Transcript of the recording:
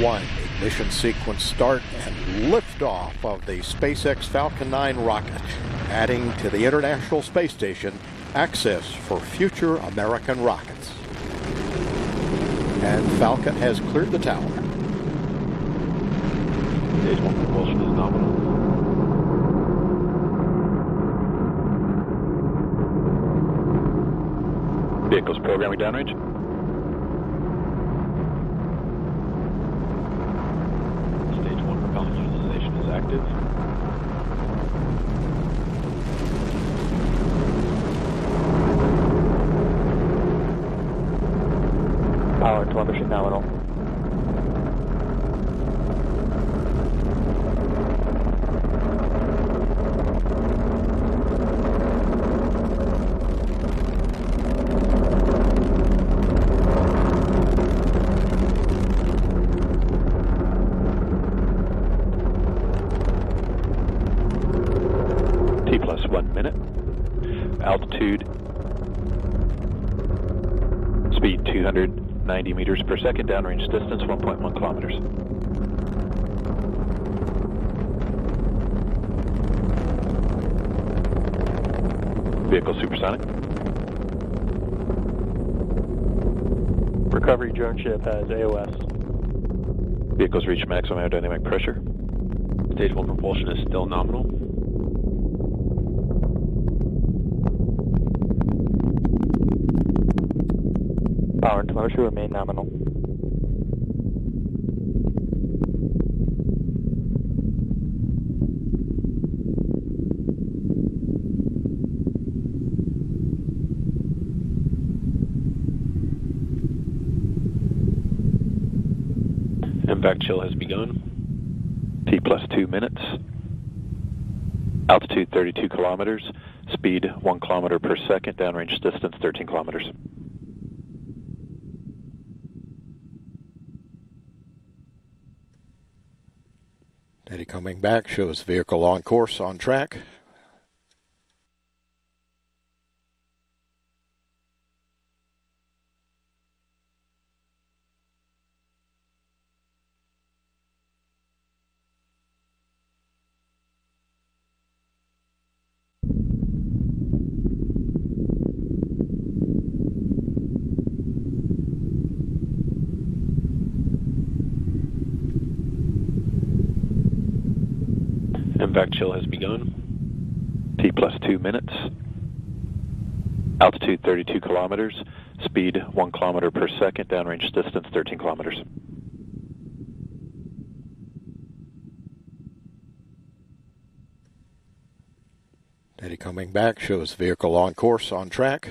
one. Ignition sequence start and liftoff of the SpaceX Falcon 9 rocket, adding to the International Space Station access for future American rockets. And Falcon has cleared the tower. Stage one propulsion is nominal. Vehicles programming downrange. Active. Power telemetry nominal. T plus one minute. Altitude. Speed 290 meters per second. Downrange distance 1.1 kilometers. Vehicle supersonic. Recovery drone ship has AOS. Vehicles reach maximum aerodynamic pressure. Stage one propulsion is still nominal. Power and telemetry remain nominal. MVac chill has begun. T plus two minutes. Altitude 32 kilometers. Speed 1 kilometer per second. Downrange distance 13 kilometers. Data coming back shows vehicle on course, on track. MVac chill has begun. T plus two minutes. Altitude 32 kilometers. Speed 1 kilometer per second. Downrange distance 13 kilometers. Data coming back shows vehicle on course, on track.